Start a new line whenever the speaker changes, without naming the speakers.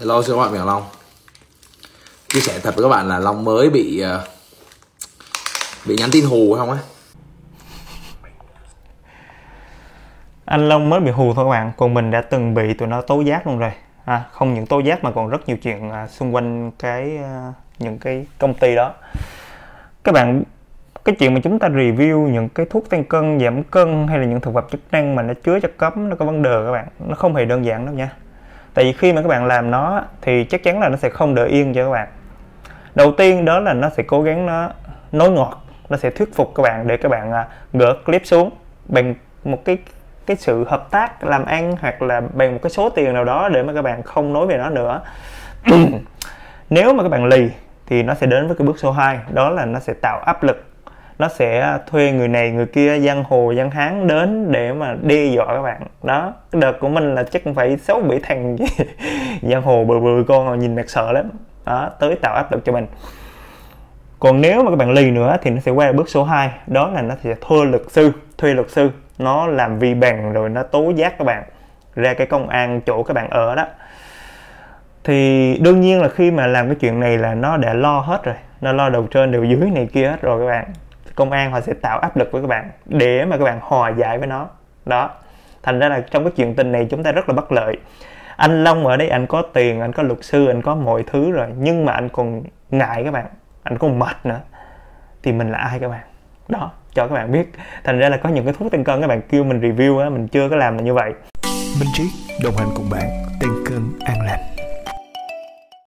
Hello xin các bạn, mình là Long. Chia sẻ thật với các bạn là Long mới bị uh, Bị nhắn tin hù không á
Anh Long mới bị hù thôi các bạn Còn mình đã từng bị tụi nó tố giác luôn rồi. À, Không những tố giác mà còn rất nhiều chuyện à, xung quanh cái ờ, những cái công ty đó. Các bạn cái chuyện mà chúng ta review những cái thuốc tăng cân, giảm cân hay là những thực phẩm chức năng mà nó chứa chất cấm nó có vấn đề các bạn nó không hề đơn giản đâu nha tại vì khi mà các bạn làm nó thì chắc chắn là nó sẽ không đợi yên cho các bạn. Đầu tiên đó là nó sẽ cố gắng nó nói ngọt, nó sẽ thuyết phục các bạn để các bạn à, gỡ clip xuống bằng một cái cái sự hợp tác làm ăn hoặc là bằng một cái số tiền nào đó để mà các bạn không nói về nó nữa. Nếu mà các bạn lì thì nó sẽ đến với cái bước số 2 đó là nó sẽ tạo áp lực nó sẽ thuê người này, người kia, giang hồ, giang hán đến để mà đe dọa các bạn. Đó, cái đợt của mình là chắc cũng phải sáu bảy thằng giang hồ bự bự con nhìn mặt sợ lắm. Đó, tới tạo áp lực cho mình. Còn nếu mà các bạn lì nữa thì nó sẽ qua bước số 2 đó là nó sẽ thuê luật sư, thuê luật sư. Nó làm vi bằng rồi nó tố giác các bạn, ra cái công an chỗ các bạn ở đó. Thì đương nhiên là khi mà làm cái chuyện này là nó đã lo hết rồi. Nó lo đầu trên, đầu dưới này kia hết rồi các bạn công an họ sẽ tạo áp lực với các bạn để mà các bạn hòa giải với nó. Đó. Thành ra là trong cái chuyện tình này chúng ta rất là bất lợi. Anh Long ở đây, anh có tiền, anh có luật sư, anh có mọi thứ rồi, nhưng mà anh còn ngại các bạn. Anh còn mệt nữa. Thì mình là ai các bạn? Đó, cho các bạn biết. Thành ra là có những cái thuốc tăng cân, các bạn kêu mình review á, mình chưa có làm là như vậy.
Minh Trí, đồng hành cùng bạn tăng cân an